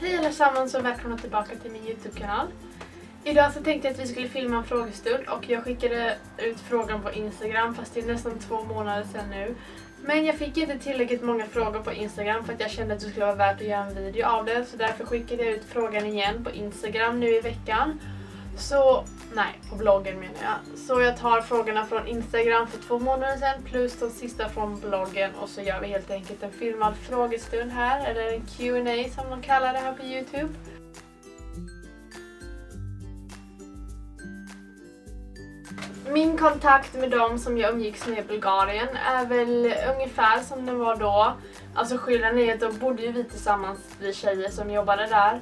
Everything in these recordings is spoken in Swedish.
Hej allesammans och välkomna tillbaka till min Youtube-kanal. Idag så tänkte jag att vi skulle filma en frågestund och jag skickade ut frågan på Instagram fast det är nästan två månader sedan nu. Men jag fick inte tillräckligt många frågor på Instagram för att jag kände att det skulle vara värt att göra en video av det. Så därför skickade jag ut frågan igen på Instagram nu i veckan. Så, nej, på bloggen menar jag. Så jag tar frågorna från Instagram för två månader sedan plus de sista från bloggen och så gör vi helt enkelt en filmad frågestund här, eller en Q&A som de kallar det här på Youtube. Min kontakt med dem som jag umgicks med i Bulgarien är väl ungefär som den var då. Alltså skillnaden är att då bodde ju vi tillsammans, vi tjejer som jobbade där.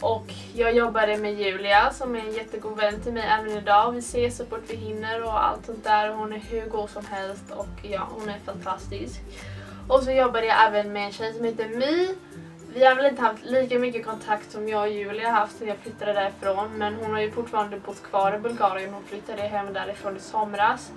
Och jag jobbade med Julia som är en jättegod vän till mig även idag. Vi ses så fort vi hinner och allt sånt där. Hon är hur god som helst och ja, hon är fantastisk. Och så jobbade jag även med en tjej som heter My. Vi har väl inte haft lika mycket kontakt som jag och Julia har haft sen jag flyttade därifrån. Men hon har ju fortfarande bott kvar i Bulgarien. Hon flyttade hem därifrån i somras.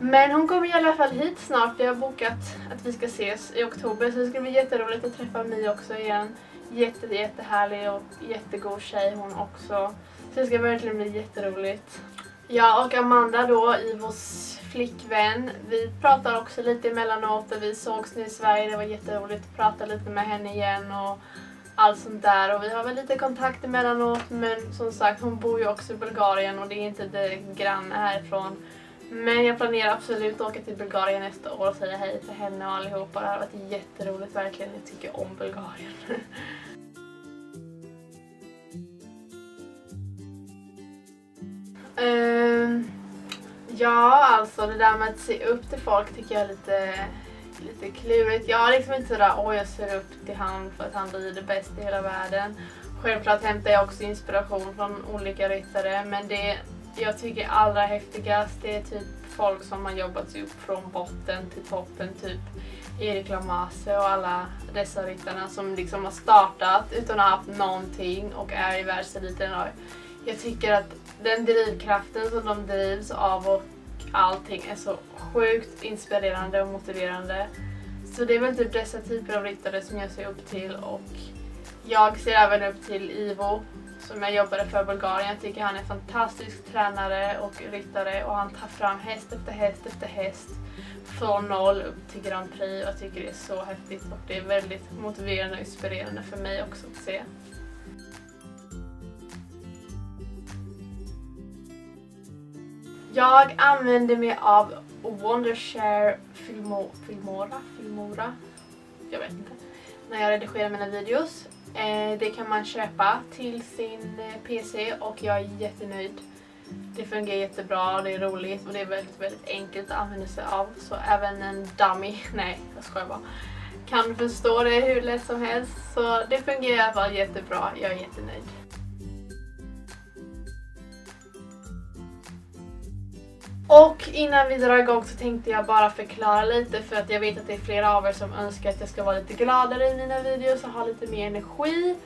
Men hon kommer i alla fall hit snart. Jag har bokat att vi ska ses i oktober. Så det ska bli jätteroligt att träffa My också igen jätte, jättehärlig och jättegod tjej hon också. Så det ska verkligen bli jätteroligt. Jag och Amanda då, Ivos flickvän, vi pratar också lite emellanåt och vi sågs nu i Sverige. Det var jätteroligt att prata lite med henne igen och allt sånt där. Och vi har väl lite kontakt emellanåt men som sagt hon bor ju också i Bulgarien och det är inte det granne härifrån. Men jag planerar absolut att åka till Bulgarien nästa år och säga hej till henne och allihopa. Det har varit jätteroligt verkligen. Jag tycker om Bulgarien. uh, ja, alltså det där med att se upp till folk tycker jag är lite, lite klurigt. Jag är liksom inte sådär, åh jag ser upp till han för att han rider bäst i hela världen. Självklart hämtar jag också inspiration från olika ryttare men det jag tycker allra häftigast det är typ folk som har jobbat sig upp från botten till toppen. Typ Erik Lamasse och alla dessa ryttarna som liksom har startat utan att ha haft någonting och är i världseliten. Jag tycker att den drivkraften som de drivs av och allting är så sjukt inspirerande och motiverande. Så det är väl typ dessa typer av ryttare som jag ser upp till och jag ser även upp till Ivo som jag jobbade för Bulgarien. Jag tycker han är en fantastisk tränare och ryttare och han tar fram häst efter häst efter häst från noll upp till Grand Prix och jag tycker det är så häftigt och det är väldigt motiverande och inspirerande för mig också att se. Jag använder mig av Wondershare Filmora, Filmora, jag vet inte, när jag redigerar mina videos. Eh, det kan man köpa till sin eh, PC och jag är jättenöjd. Det fungerar jättebra, det är roligt och det är väldigt, väldigt enkelt att använda sig av. Så även en dummy, nej jag skojar bara, kan förstå det hur lätt som helst. Så det fungerar i alla fall jättebra, jag är jättenöjd. Och innan vi drar igång så tänkte jag bara förklara lite för att jag vet att det är flera av er som önskar att jag ska vara lite gladare i mina videos och ha lite mer energi.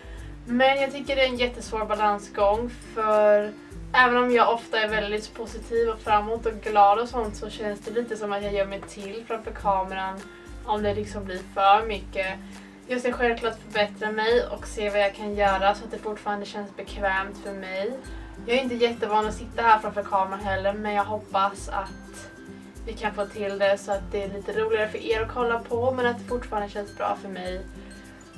Men jag tycker det är en jättesvår balansgång för även om jag ofta är väldigt positiv och framåt och glad och sånt så känns det lite som att jag gör mig till framför kameran om det liksom blir för mycket. Jag ska självklart förbättra mig och se vad jag kan göra så att det fortfarande känns bekvämt för mig. Jag är inte jättevan att sitta här framför kameran heller men jag hoppas att vi kan få till det så att det är lite roligare för er att kolla på men att det fortfarande känns bra för mig.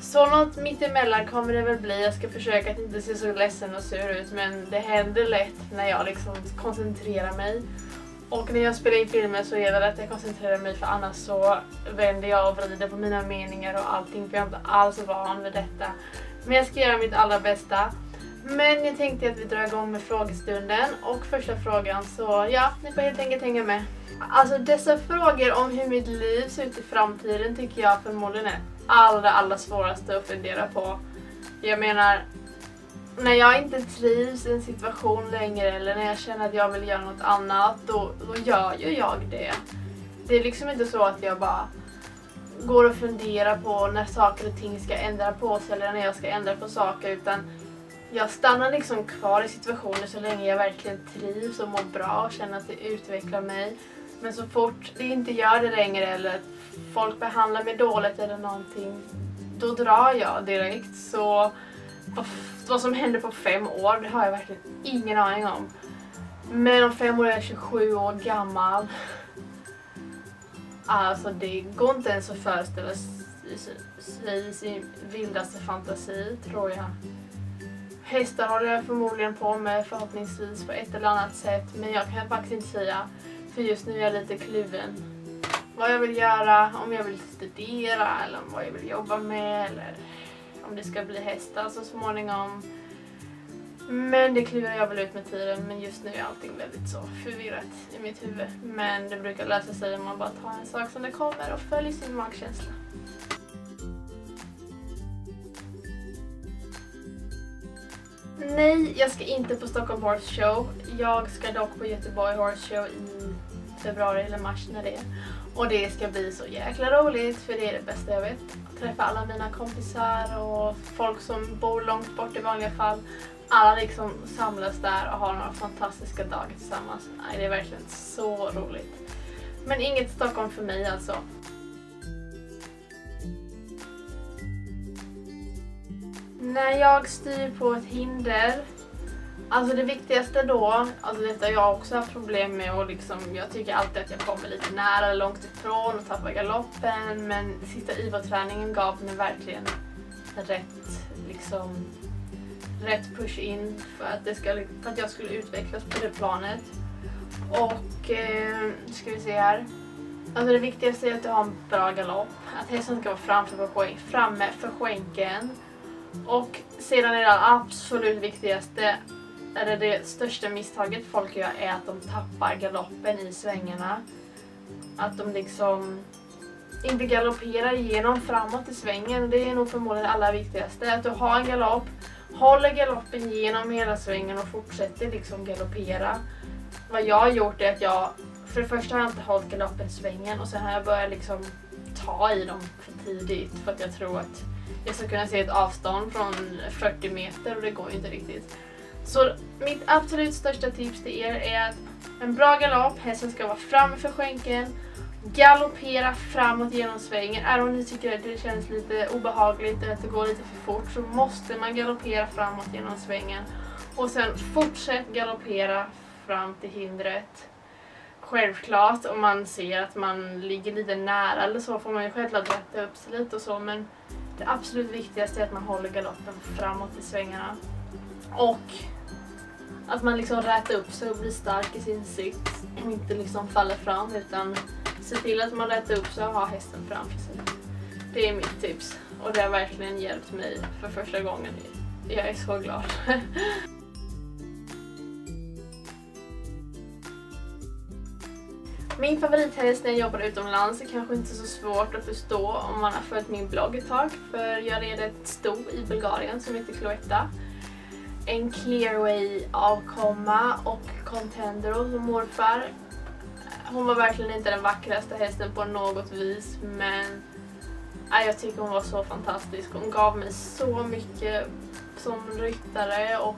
Så något mittemellan kommer det väl bli. Jag ska försöka att inte se så ledsen och sur ut men det händer lätt när jag liksom koncentrerar mig. Och när jag spelar in filmer så är det att jag koncentrerar mig för annars så vänder jag och vrider på mina meningar och allting för jag är inte alls van vid detta. Men jag ska göra mitt allra bästa. Men jag tänkte att vi drar igång med frågestunden och första frågan så ja, ni får helt enkelt hänga med. Alltså dessa frågor om hur mitt liv ser ut i framtiden tycker jag förmodligen är allra, allra svåraste att fundera på. Jag menar, när jag inte trivs i en situation längre eller när jag känner att jag vill göra något annat, då, då gör ju jag det. Det är liksom inte så att jag bara går och funderar på när saker och ting ska ändra på sig eller när jag ska ändra på saker utan jag stannar liksom kvar i situationer så länge jag verkligen trivs och mår bra och känner att det utvecklar mig. Men så fort det inte gör det längre eller folk behandlar mig dåligt eller någonting, då drar jag direkt. Så vad som händer på fem år, det har jag verkligen ingen aning om. Men om fem år är jag 27 år gammal. Alltså det går inte ens att föreställa sig i sin vildaste fantasi, tror jag. Hästar håller jag förmodligen på med förhoppningsvis på ett eller annat sätt, men jag kan faktiskt inte säga. För just nu är jag lite kluven. Vad jag vill göra, om jag vill studera eller vad jag vill jobba med eller om det ska bli hästar så småningom. Men det klurar jag väl ut med tiden men just nu är allting väldigt så förvirrat i mitt huvud. Men det brukar lösa sig om man bara tar en sak som det kommer och följer sin magkänsla. Nej, jag ska inte på Stockholm Horse Show. Jag ska dock på Göteborg Horse Show i februari eller mars när det är. Och det ska bli så jäkla roligt för det är det bästa jag vet. Att träffa alla mina kompisar och folk som bor långt bort i vanliga fall. Alla liksom samlas där och har några fantastiska dagar tillsammans. Nej, det är verkligen så roligt. Men inget Stockholm för mig alltså. När jag styr på ett hinder Alltså det viktigaste då, alltså detta har jag också haft problem med och liksom, jag tycker alltid att jag kommer lite nära eller långt ifrån och tappar galoppen men sista IVA-träningen gav mig verkligen rätt liksom rätt push in för att, det ska, för att jag skulle utvecklas på det planet. Och eh, ska vi se här. Alltså det viktigaste är att du har en bra galopp. Att hästen ska vara framför för skänk, framme för skänken. Och sedan är det absolut viktigaste eller det största misstaget folk gör är att de tappar galoppen i svängarna. Att de liksom inte galopperar igenom framåt i svängen. Det är nog förmodligen det allra viktigaste. Att du har en galopp, håller galoppen genom hela svängen och fortsätter liksom galoppera. Vad jag har gjort är att jag, för det första har jag inte hållit galoppen i svängen och sen har jag börjat liksom ta i dem för tidigt för att jag tror att jag ska kunna se ett avstånd från 40 meter och det går ju inte riktigt. Så mitt absolut största tips till er är att en bra galopp, hästen ska vara framför skänken, galoppera framåt genom svängen. Även om ni tycker att det känns lite obehagligt eller att det går lite för fort så måste man galoppera framåt genom svängen. Och sen fortsätt galoppera fram till hindret. Självklart om man ser att man ligger lite nära eller så får man ju självklart rätta upp sig lite och så men det absolut viktigaste är att man håller galoppen framåt i svängarna. Och att man liksom rätar upp sig och blir stark i sin sits och inte liksom faller fram utan se till att man rätar upp sig och har hästen framför sig. Det är mitt tips och det har verkligen hjälpt mig för första gången. Jag är så glad. Min favorithäst när jag jobbar utomlands är kanske inte så svårt att förstå om man har följt min blogg ett tag för jag red ett sto i Bulgarien som heter Cloetta en clearway avkomma och Contendero som morfar. Hon var verkligen inte den vackraste hästen på något vis men jag tycker hon var så fantastisk. Hon gav mig så mycket som ryttare och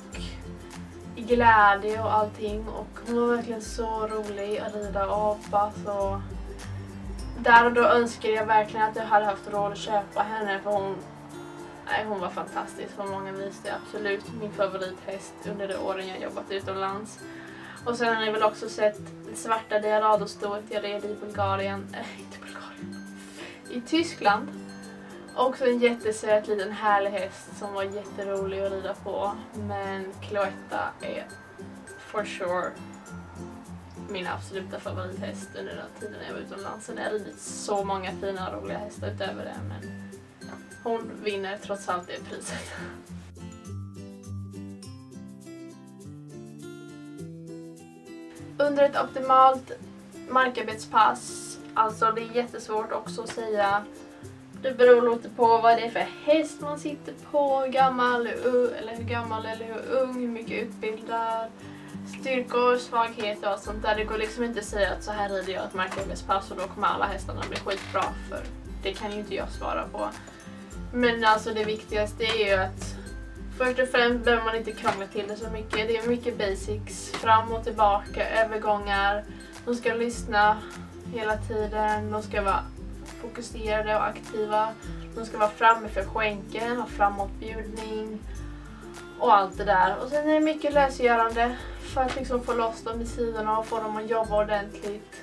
glädje och allting och hon var verkligen så rolig att rida apa så alltså. där och då önskade jag verkligen att jag hade haft råd att köpa henne för hon Nej, hon var fantastisk på många vis. Det är absolut min favorithäst under de åren jag jobbat utomlands. Och sen har ni väl också sett det svarta diaradostoet jag red i Bulgarien, äh, inte Bulgarien, i Tyskland. Också en jättesöt liten härlig häst som var jätterolig att rida på. Men Cloetta är for sure min absoluta favorithäst under den tiden jag var utomlands. Sen har jag ridit så många fina och roliga hästar utöver det men hon vinner trots allt det priset. Under ett optimalt markarbetspass, alltså det är jättesvårt också att säga. Det beror lite på vad det är för häst man sitter på, hur gammal, eller hur gammal eller hur ung, hur mycket utbildad, styrkor, svagheter och sånt där. Det går liksom inte att säga att så här rider jag ett markarbetspass och då kommer alla hästarna bli skitbra för det kan ju inte jag svara på. Men alltså det viktigaste är ju att först och främst behöver man inte krångla till det så mycket. Det är mycket basics, fram och tillbaka, övergångar. De ska lyssna hela tiden, de ska vara fokuserade och aktiva. De ska vara framme för skänken, ha framåtbjudning och allt det där. Och sen är det mycket lösgörande för att liksom få loss dem i sidorna och få dem att jobba ordentligt.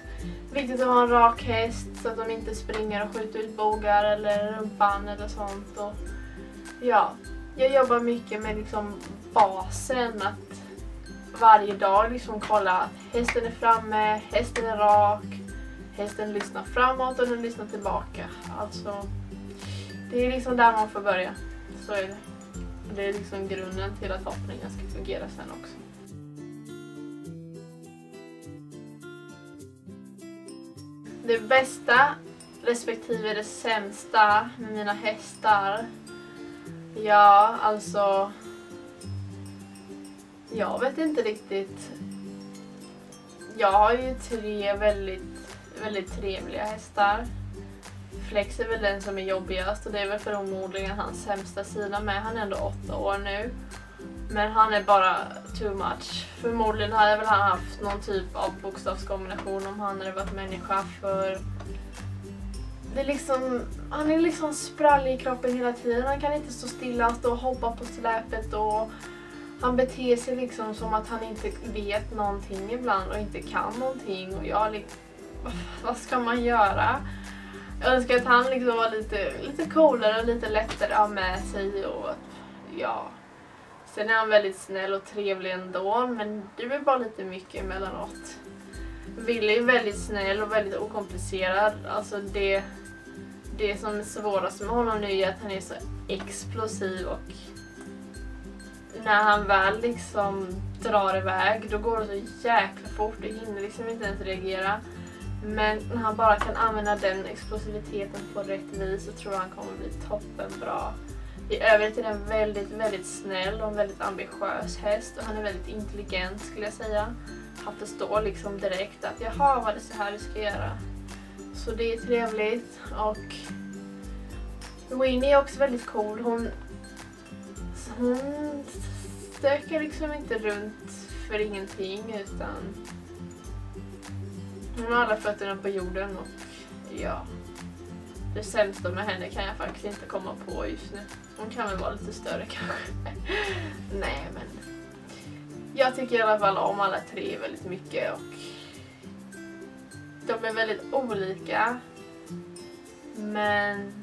Viktigt att ha en rak häst så att de inte springer och skjuter ut bogar eller rumpan eller sånt. Och ja, jag jobbar mycket med liksom basen att varje dag liksom kolla att hästen är framme, hästen är rak, hästen lyssnar framåt och den lyssnar tillbaka. Alltså, det är liksom där man får börja. Så är det. Det är liksom grunden till att hoppningen ska fungera sen också. Det bästa respektive det sämsta med mina hästar. Ja, alltså jag vet inte riktigt. Jag har ju tre väldigt, väldigt trevliga hästar. Flex är väl den som är jobbigast och det är väl förmodligen hans sämsta sida med. Han är ändå åtta år nu. Men han är bara too much. Förmodligen hade väl han haft någon typ av bokstavskombination om han hade varit människa för det är liksom, han är liksom sprallig i kroppen hela tiden. Han kan inte stå stilla, stå och hoppa på släpet och han beter sig liksom som att han inte vet någonting ibland och inte kan någonting. Och jag liksom, vad ska man göra? Jag önskar att han liksom var lite, lite coolare och lite lättare att ha med sig. Och, ja. Sen är han väldigt snäll och trevlig ändå, men det blir bara lite mycket emellanåt. Willy är väldigt snäll och väldigt okomplicerad. Alltså det, det som är svårast med honom nu är att han är så explosiv och när han väl liksom drar iväg då går det så jäkla fort. Du hinner liksom inte ens reagera. Men när han bara kan använda den explosiviteten på rätt vis så tror jag han kommer bli toppen bra. I övrigt är den väldigt, väldigt snäll och en väldigt ambitiös häst och han är väldigt intelligent skulle jag säga. Han förstår liksom direkt att jaha, vad det är så här vi ska göra. Så det är trevligt och Winnie är också väldigt cool. Hon hon stökar liksom inte runt för ingenting utan hon har alla fötterna på jorden och ja, det sämsta med henne kan jag faktiskt inte komma på just nu. Hon kan väl vara lite större kanske. Nej men jag tycker i alla fall om alla tre väldigt mycket och de är väldigt olika men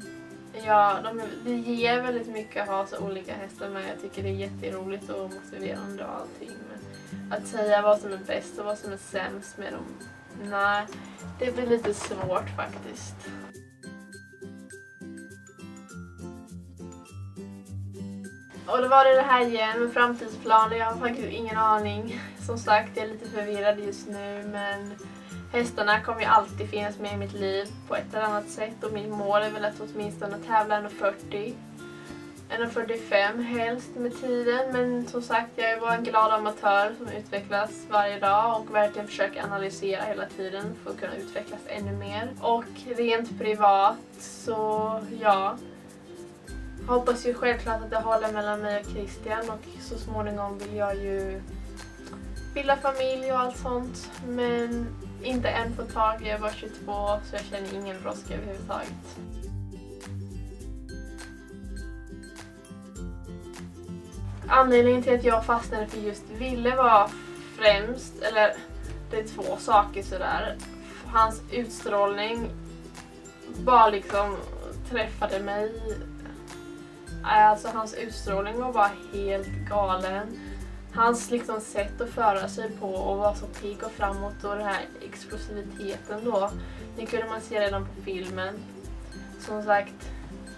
Ja, de, det ger väldigt mycket att ha så olika hästar men Jag tycker det är jätteroligt och motiverande och allting. Men att säga vad som är bäst och vad som är sämst med dem, nej, det blir lite svårt faktiskt. Och då var det det här igen med framtidsplaner. Jag har faktiskt ingen aning. Som sagt, jag är lite förvirrad just nu men Hästarna kommer ju alltid finnas med i mitt liv på ett eller annat sätt och mitt mål är väl att åtminstone tävla 1,40 1,45 helst med tiden men som sagt jag är bara en glad amatör som utvecklas varje dag och verkligen försöker analysera hela tiden för att kunna utvecklas ännu mer. Och rent privat så ja, hoppas ju självklart att det håller mellan mig och Christian och så småningom vill jag ju bilda familj och allt sånt men inte än fått tag. Jag är bara 22 så jag känner ingen brådska överhuvudtaget. Anledningen till att jag fastnade för just Ville var främst, eller det är två saker sådär. Hans utstrålning bara liksom träffade mig. Alltså hans utstrålning var bara helt galen hans liksom sätt att föra sig på och vara så pigg och framåt och den här explosiviteten då. Det kunde man se redan på filmen. Som sagt,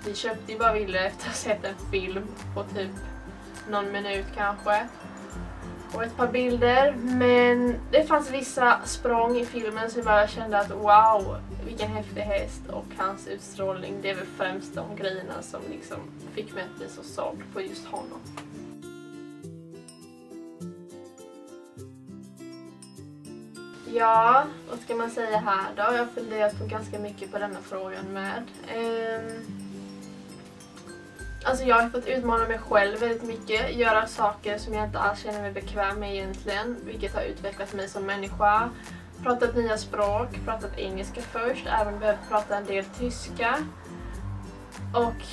vi köpte ju bara Ville efter att ha sett en film på typ någon minut kanske. Och ett par bilder. Men det fanns vissa språng i filmen som jag bara kände att wow, vilken häftig häst. Och hans utstrålning, det är väl främst de grejerna som liksom fick mig att bli så såld på just honom. Ja, vad ska man säga här då? Jag har funderat på ganska mycket på denna frågan med. Um, alltså jag har fått utmana mig själv väldigt mycket. Göra saker som jag inte alls känner mig bekväm med egentligen. Vilket har utvecklat mig som människa. Pratat nya språk, pratat engelska först, även behövt prata en del tyska. Och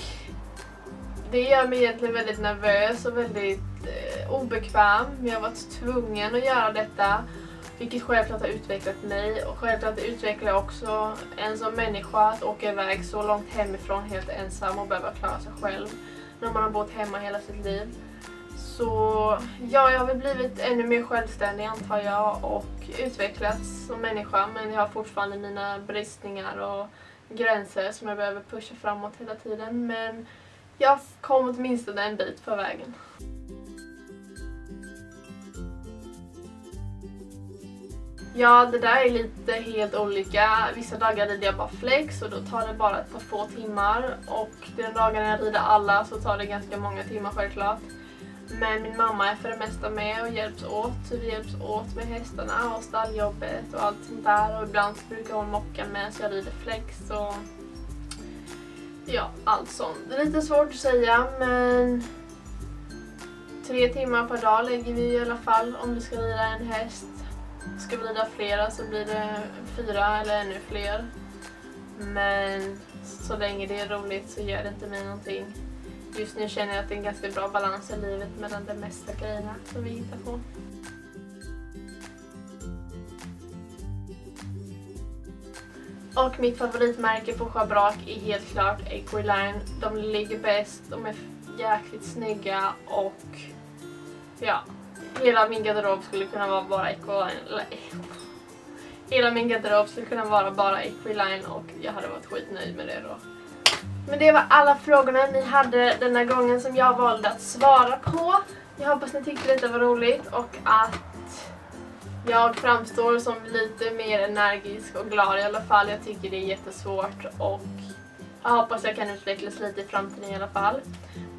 det gör mig egentligen väldigt nervös och väldigt eh, obekväm. Men jag har varit tvungen att göra detta. Vilket självklart har utvecklat mig och självklart utvecklar också en som människa att åka iväg så långt hemifrån helt ensam och behöva klara sig själv när man har bott hemma hela sitt liv. Så ja, jag har väl blivit ännu mer självständig antar jag och utvecklats som människa men jag har fortfarande mina bristningar och gränser som jag behöver pusha framåt hela tiden men jag kom åtminstone en bit på vägen. Ja, det där är lite helt olika. Vissa dagar rider jag bara flex och då tar det bara ett par få timmar. Och den dagen jag rider alla så tar det ganska många timmar självklart. Men min mamma är för det mesta med och hjälps åt. Vi hjälps åt med hästarna och stalljobbet och allt sånt där. Och ibland brukar hon mocka med så jag rider flex och ja, allt sånt. Det är lite svårt att säga men tre timmar per dag lägger vi i alla fall om du ska rida en häst. Ska vi rida flera så blir det fyra eller ännu fler. Men så länge det är roligt så gör det inte mig någonting. Just nu känner jag att det är en ganska bra balans i livet mellan de mesta grejerna som vi hittar på. Och mitt favoritmärke på schabrak är helt klart Equiline. De ligger bäst, de är jäkligt snygga och ja, hela min garderob skulle kunna vara bara Equaline. Hela min garderob skulle kunna vara bara Equiline och jag hade varit skitnöjd med det då. Men det var alla frågorna ni hade denna gången som jag valde att svara på. Jag hoppas ni tyckte detta var roligt och att jag framstår som lite mer energisk och glad i alla fall. Jag tycker det är jättesvårt och jag hoppas jag kan utvecklas lite i framtiden i alla fall.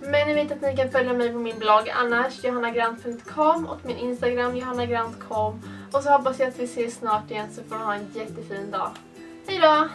Men ni vet att ni kan följa mig på min blogg annars, johannagrant.com och min Instagram johannagrant.com och så hoppas jag att vi ses snart igen så får ni ha en jättefin dag. Hejdå!